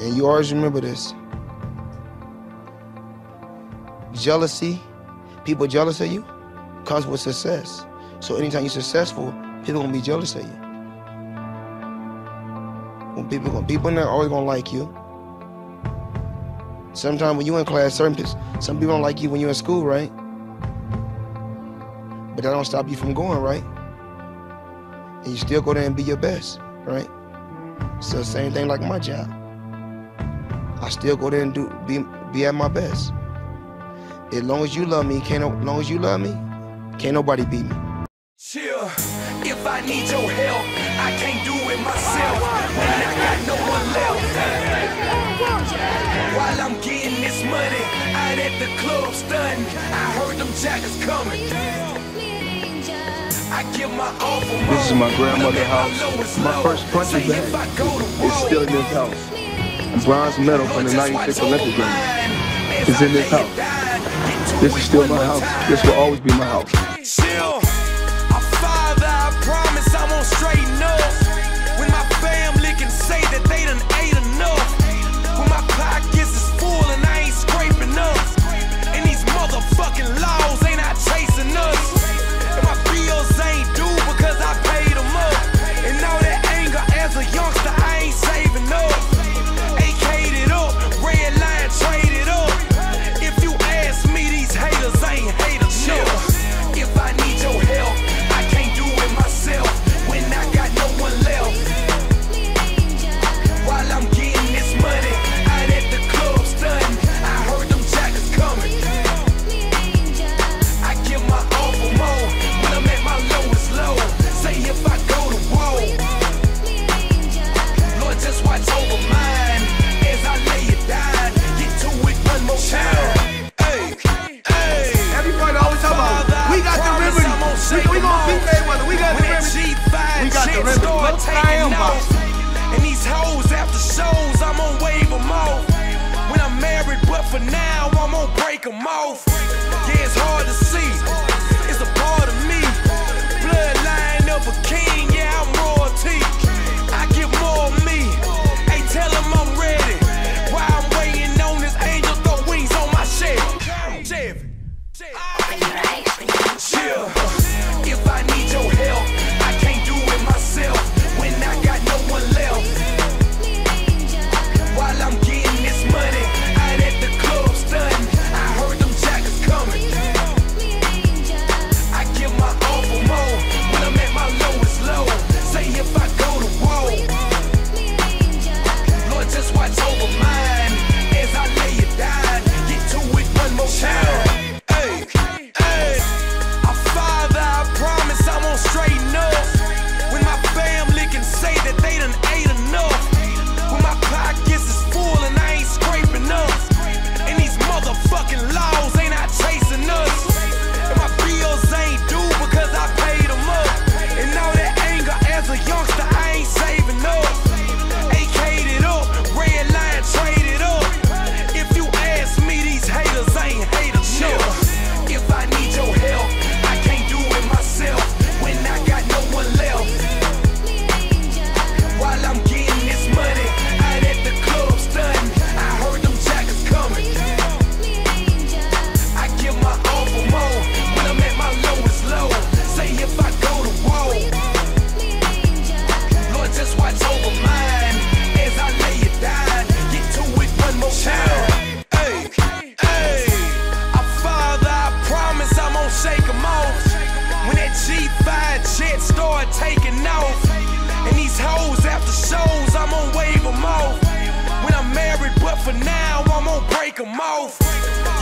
And you always remember this jealousy, people jealous of you, comes with success. So anytime you're successful, people gonna be jealous of you. When people gonna, people not always gonna like you. Sometimes when you in class, certain some people don't like you when you're in school, right? But that don't stop you from going, right? And you still go there and be your best, right? So same thing like my job. I still go there and do be be at my best. As long as you love me, can't as long as you love me, can't nobody beat me. Chill. If I need your help, I can't do it myself. And I got no one left. While I'm getting this money, out at the club stunning. I heard them jackers coming. I give my all for This is my grandmother's house. My first punching bag is still in this house bronze medal from the 96 Olympic Games. is in this house. This is still my house. This will always be my house. no taking off, And these hoes after shows, I'm on wave them off. When I'm married, but for now, I'm on break them off. Yeah, break them off.